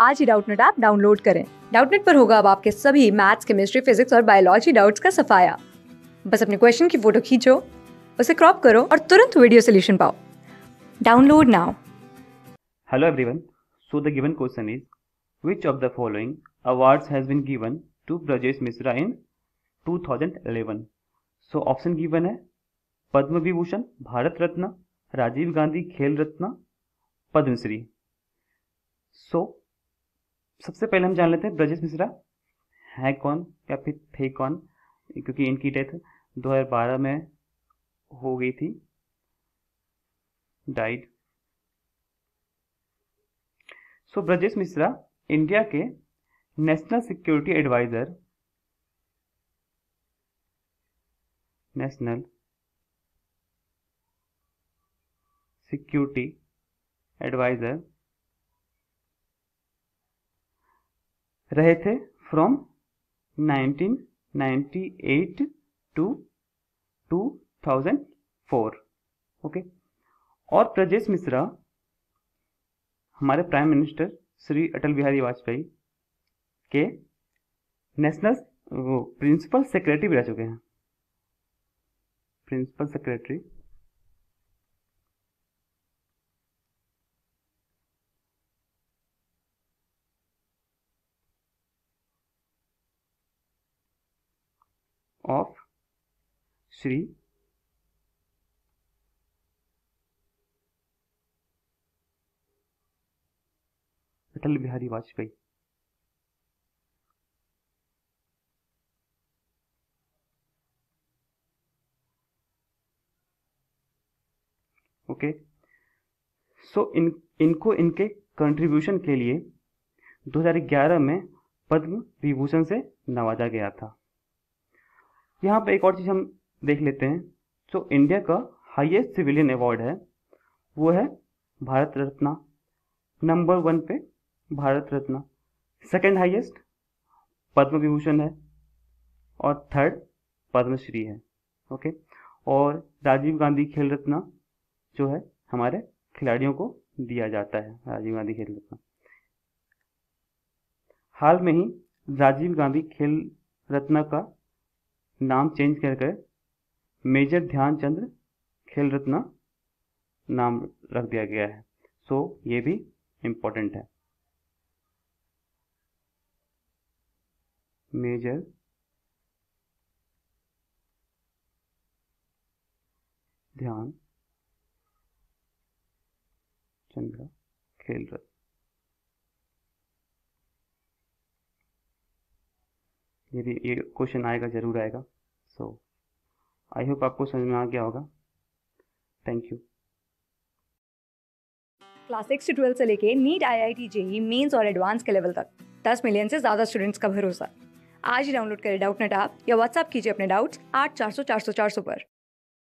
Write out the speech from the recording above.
आज ही Doubtnut app download करें डाउटनेट पर होगा अब आपके सभी मैथ्स, केमिस्ट्री, फिजिक्स और बायोलॉजी डाउट्स का सफाया बस अपने क्वेश्चन की फ़ोटो खींचो, उसे क्रॉप करो और तुरंत वीडियो सोल्यूशन पाओ download now Hello everyone. So the given question is, which of the following awards has been given to Brajesh Mishra in 2011? So option given है पद्म विभूषण भारत रत्न राजीव गांधी खेल रत्न पद्मश्री सो सबसे पहले हम जान लेते हैं ब्रजेश मिश्रा है कौन या फिर थे कौन? क्योंकि इनकी डेथ 2012 में हो गई थी। Died so so, Brajesh Mishra India के national security adviser national security adviser रहे थे फ्रॉम 1998 टू 2004 ओके और प्रजेश मिश्रा, हमारे प्राइम मिनिस्टर श्री अटल बिहारी वाजपेयी के नेशनल वो प्रिंसिपल सेक्रेटरी भी रह चुके हैं। Principal secretary of Shri Atal Bihari Vajpayee okay so इन, इनको इनके कंट्रीब्यूशन के लिए 2011 में पद्म विभूषण से नवाजा गया था। यहाँ पे एक और चीज़ हम देख लेते हैं। जो इंडिया का हाईएस्ट सिविलियन अवार्ड है। वो है भारत रत्न। नंबर वन पे भारत रत्न। सेकंड हाईएस्ट पद्म विभूषण है। और थर्ड पद्मश्री है। ओके और राजीव गांधी खेल रत्न जो है, हमारे खिलाड़ियों को दिया जाता है, राजीव गांधी खेल रत्न। हाल में ही राजीव गांधी खेल रत्न का नाम चेंज कर मेजर ध्यानचंद्र खेल रत्न नाम रख दिया गया है। सो so, ये भी इम्पोर्टेंट है। मेजर ध्यान चंद्र खेल रत्न ये भी ये क्वेश्चन आएगा, ज़रूर आएगा। सो आई होप आपको समझ में आ गया होगा। थैंक यू क्लास सिक्स से ट्वेल्थ से लेके NEET I I T JEE mains और एडवांस के लेवल तक। दस मिलियन से ज़्यादा स्टूडेंट्स का भरोसा। आज ही डाउनलोड करें डाउट नेट ऐप या व्हाट्सअप कीजिए अपने डाउट्स आठ चार सौ चार सौ चार सौ पर।